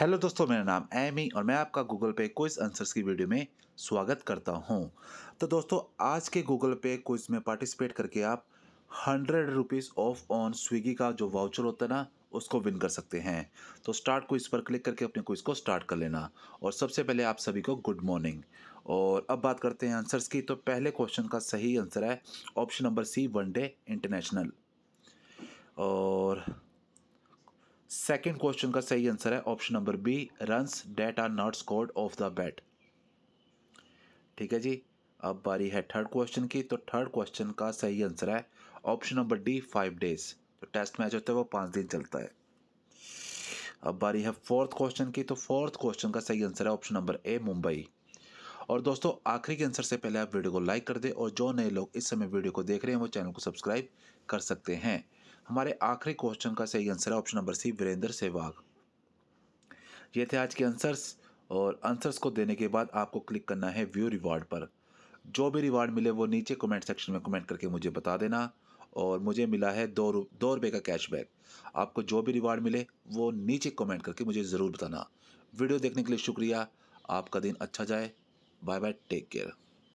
Hello दोस्तों, मेरा नाम एमी और मैं आपका गूगल पे क्विज आंसर्स की वीडियो में स्वागत करता हूँ। तो दोस्तों, आज के गूगल पे क्विज में पार्टिसिपेट करके आप hundred rupees off on Swiggy का जो वाउचर होता है ना, उसको विन कर सकते हैं। तो स्टार्ट क्विज पर क्लिक करके अपने क्विज को स्टार्ट कर लेना। और सबसे पहले आप सभी को गुड मॉर्निंग और अब बात करते हैं आंसर्स की। तो पहले क्वेश्चन का सही आंसर है option number C one day international और सेकेंड क्वेश्चन का सही आंसर है option number B runs that are not scored off the bat ठीक है जी? अब बारी है थर्ड क्वेश्चन की तो थर्ड क्वेश्चन का सही आंसर है option number D five days तो टेस्ट मैच होता है वो पाँच दिन चलता है। अब बारी है फोर्थ क्वेश्चन की तो फोर्थ क्वेश्चन का सही आंसर है ऑप्शन नंबर ए मुंबई और दोस्तों, आखिरी के आंसर से पहले आप वीडियो को लाइक कर दें और जो नए लोग इस समय वीडियो को देख रहे हैं, वो चैनल को सब्सक्राइब कर सकते हैं। हमारे आखिरी क्वेश्चन का सही आंसर है option number C Virender Sehwag. ये थे आज के आंसर्स और आंसर्स को देने के बाद आपको क्लिक करना है व्यू रिवार्ड पर। जो भी रिवार्ड मिले वो नीचे कमेंट सेक्शन में कमेंट करके मुझे बता देना और मुझे मिला है दो रु, दो रुपये का कैशबैक आपको जो भी रिवार्ड मिले वो नीचे कमेंट करके मुझे ज़रूर बताना। वीडियो देखने के लिए शुक्रिया। आपका दिन अच्छा जाए। Bye bye take care